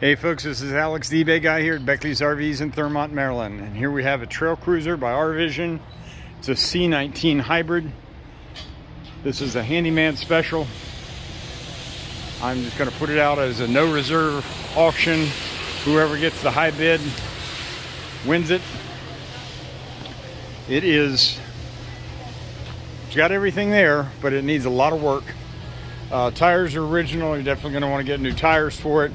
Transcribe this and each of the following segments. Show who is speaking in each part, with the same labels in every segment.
Speaker 1: Hey folks, this is Alex the eBay guy here at Beckley's RVs in Thurmont, Maryland. And here we have a Trail Cruiser by R-Vision. It's a C19 hybrid. This is a handyman special. I'm just gonna put it out as a no reserve auction. Whoever gets the high bid wins it. It is, it's got everything there, but it needs a lot of work. Uh, tires are original. You're definitely gonna wanna get new tires for it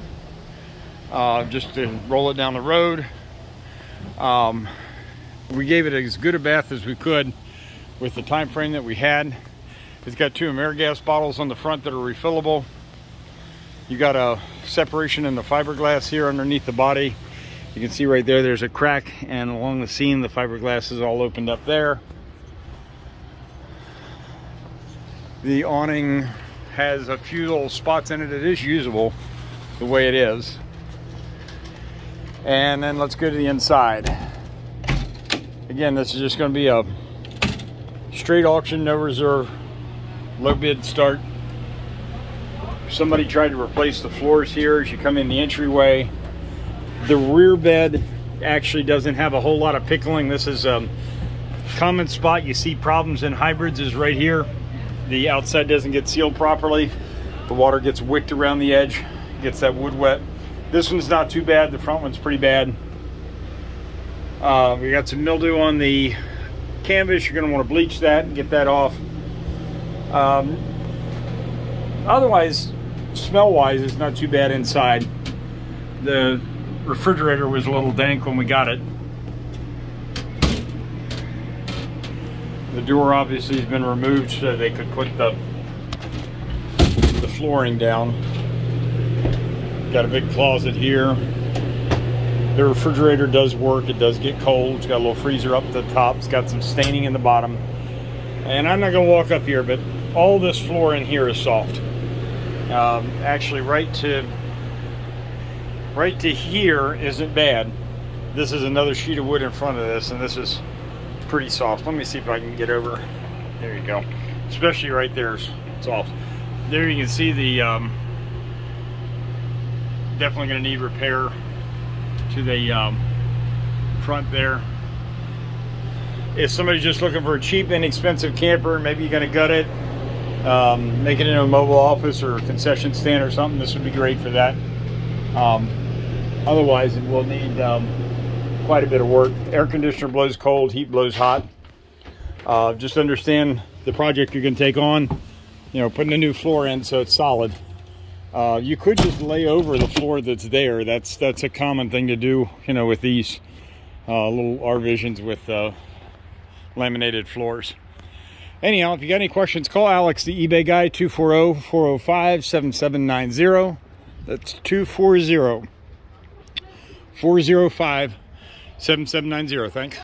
Speaker 1: uh, just to roll it down the road. Um, we gave it as good a bath as we could with the time frame that we had. It's got two Amerigas bottles on the front that are refillable. You got a separation in the fiberglass here underneath the body. You can see right there, there's a crack and along the seam, the fiberglass is all opened up there. The awning has a few little spots in it. It is usable the way it is. And then let's go to the inside. Again, this is just going to be a straight auction, no reserve, low bid start. Somebody tried to replace the floors here as you come in the entryway. The rear bed actually doesn't have a whole lot of pickling. This is a common spot you see problems in hybrids is right here. The outside doesn't get sealed properly. The water gets wicked around the edge, gets that wood wet. This one's not too bad. The front one's pretty bad. Uh, we got some mildew on the canvas. You're going to want to bleach that and get that off. Um, otherwise, smell-wise, it's not too bad inside. The refrigerator was a little dank when we got it. The door obviously has been removed so they could put the the flooring down. Got a big closet here. The refrigerator does work. It does get cold. It's got a little freezer up the top. It's got some staining in the bottom. And I'm not going to walk up here, but all this floor in here is soft. Um, actually, right to right to here isn't bad. This is another sheet of wood in front of this, and this is pretty soft. Let me see if I can get over. There you go. Especially right there is soft. There you can see the um, definitely going to need repair to the um, front there. If somebody's just looking for a cheap, inexpensive camper, maybe you're going to gut it, um, make it into a mobile office or concession stand or something, this would be great for that. Um, otherwise, it will need um, quite a bit of work. Air conditioner blows cold, heat blows hot. Uh, just understand the project you're going to take on. You know, putting a new floor in so it's solid. Uh, you could just lay over the floor that's there. That's that's a common thing to do, you know, with these uh, little R-Visions with uh, laminated floors. Anyhow, if you got any questions, call Alex, the eBay guy, 240-405-7790. That's 240-405-7790. Thanks.